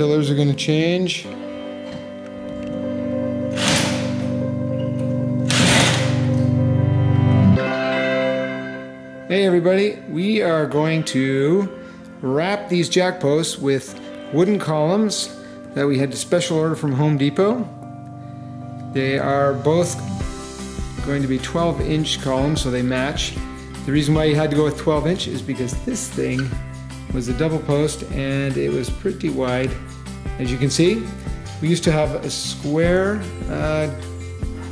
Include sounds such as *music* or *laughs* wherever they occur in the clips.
pillars are going to change. Hey everybody, we are going to wrap these jack posts with wooden columns that we had to special order from Home Depot. They are both going to be 12 inch columns so they match. The reason why you had to go with 12 inch is because this thing was a double post and it was pretty wide. As you can see, we used to have a square uh,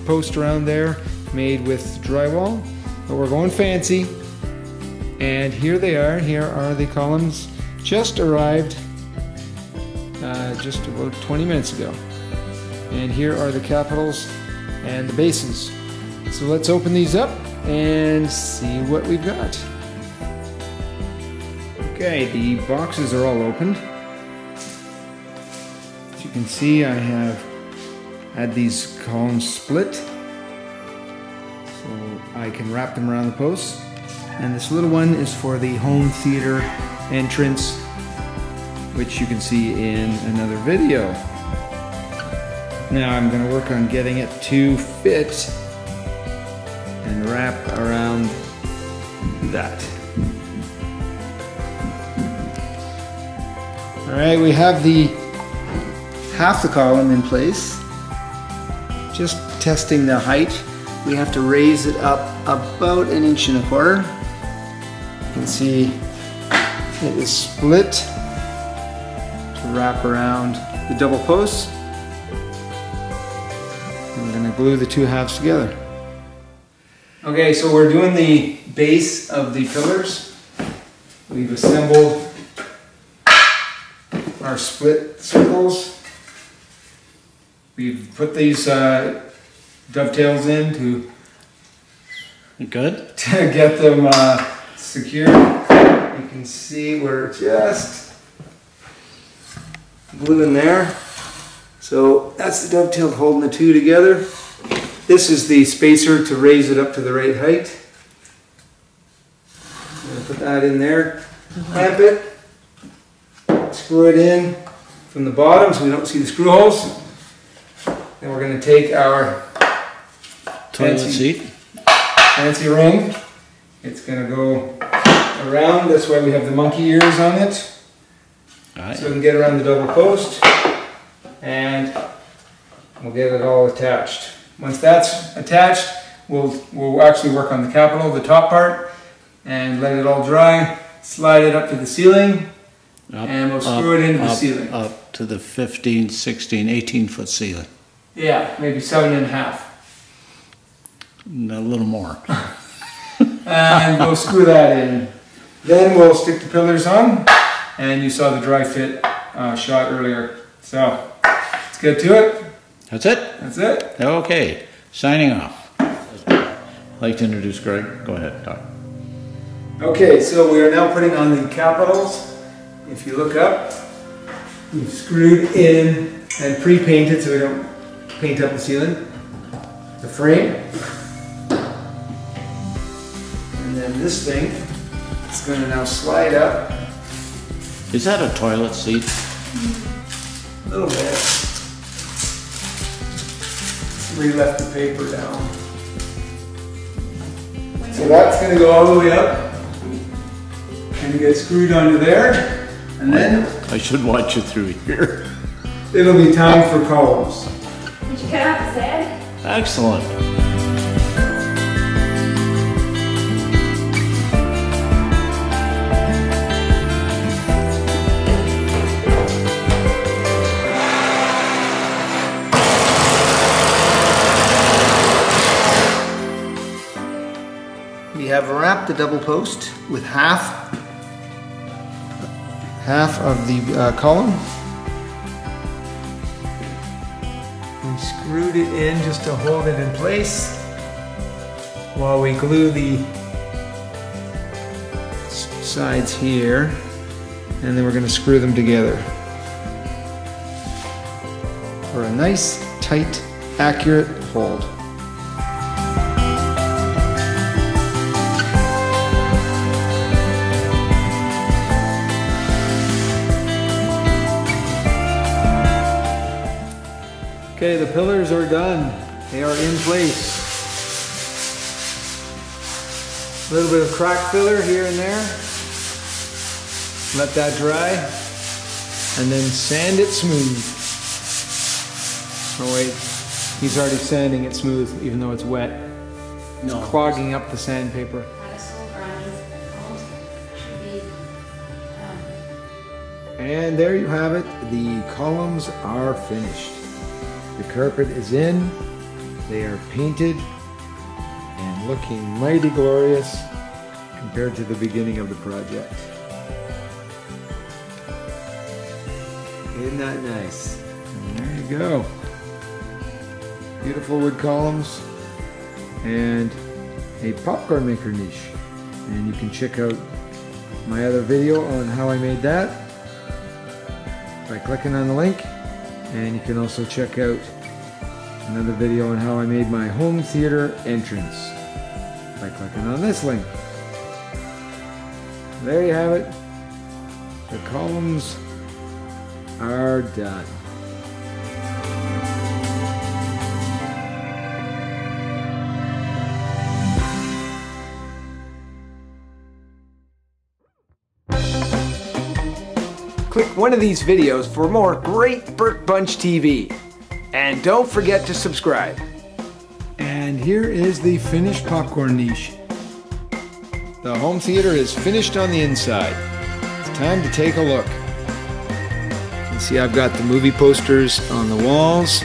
post around there made with drywall, but we're going fancy. And here they are, here are the columns just arrived uh, just about 20 minutes ago. And here are the capitals and the bases. So let's open these up and see what we've got. Okay, the boxes are all opened. As you can see, I have had these columns split so I can wrap them around the posts. And this little one is for the home theater entrance, which you can see in another video. Now I'm going to work on getting it to fit and wrap around that. All right, we have the half the column in place. Just testing the height. We have to raise it up about an inch and a quarter. You can see it is split to wrap around the double posts. And we're gonna glue the two halves together. Okay, so we're doing the base of the pillars. We've assembled our split circles. We've put these uh, dovetails in to, Good. *laughs* to get them uh, secured. You can see we're just gluing there. So that's the dovetail holding the two together. This is the spacer to raise it up to the right height. Put that in there, clamp it, screw it in from the bottom so we don't see the screw holes. Then we're going to take our Toilet Fancy. seat. fancy ring. It's going to go around. That's why we have the monkey ears on it. So we can get around the double post. And we'll get it all attached. Once that's attached, we'll, we'll actually work on the capital, the top part, and let it all dry. Slide it up to the ceiling. Up, And we'll screw it into the up, ceiling. Up to the 15, 16, 18 foot ceiling. Yeah, maybe seven and a half. A little more. *laughs* And we'll screw that in. Then we'll stick the pillars on, and you saw the dry fit uh, shot earlier. So let's get to it. That's it? That's it. Okay. Signing off. I'd like to introduce Greg. Go ahead, talk. Okay, so we are now putting on the capitals. If you look up, we've screwed in and pre-painted so we don't paint up the ceiling, the frame. And then this thing is going to now slide up Is that a toilet seat? a little bit. We left the paper down. So that's going to go all the way up and get screwed onto there. And then I should watch you through here. *laughs* it'll be time for columns. Did you cut off his head? Excellent. We have wrapped the double post with half half of the uh, column. We screwed it in just to hold it in place while we glue the sides here and then we're going to screw them together for a nice tight accurate hold. Okay, the pillars are done. They are in place. A little bit of crack filler here and there. Let that dry. And then sand it smooth. Oh wait, he's already sanding it smooth even though it's wet. No. Clogging up the sandpaper. And there you have it. The columns are finished. The carpet is in. They are painted and looking mighty glorious compared to the beginning of the project. Isn't that nice? There you go. Beautiful wood columns and a popcorn maker niche. And you can check out my other video on how I made that by clicking on the link. And you can also check out another video on how I made my home theater entrance by clicking on this link. There you have it. The columns are done. Click one of these videos for more great Burke Bunch TV. And don't forget to subscribe. And here is the finished popcorn niche. The home theater is finished on the inside. It's time to take a look. You see I've got the movie posters on the walls.